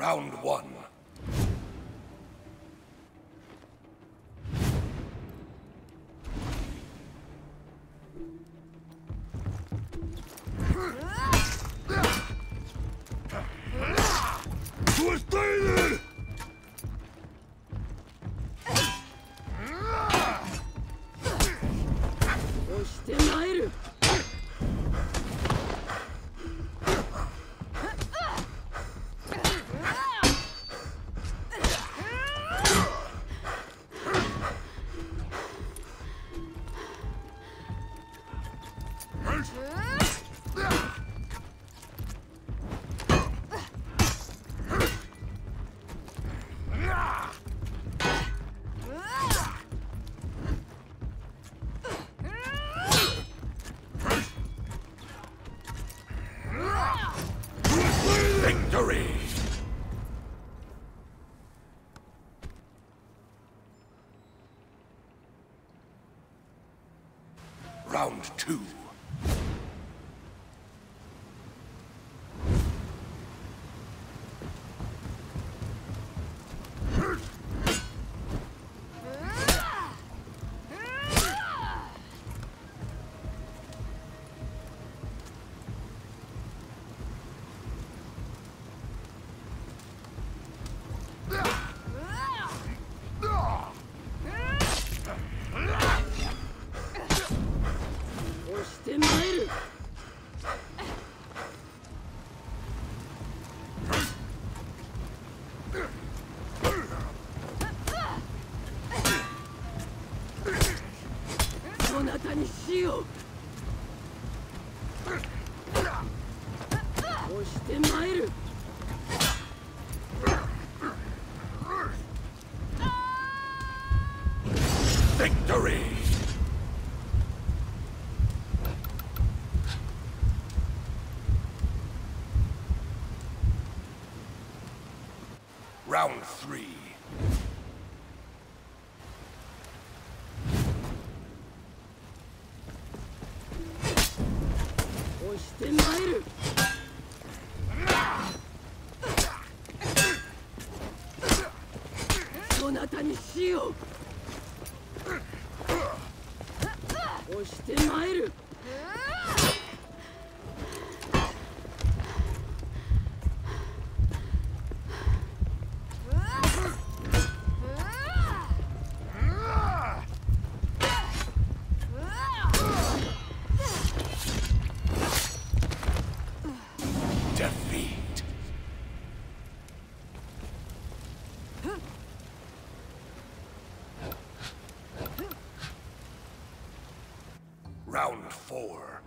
Round one. Round two. して参る。そなたに死を押して参る。Victory! Round three. そなたにしよう押してまいる Defeat. Round four.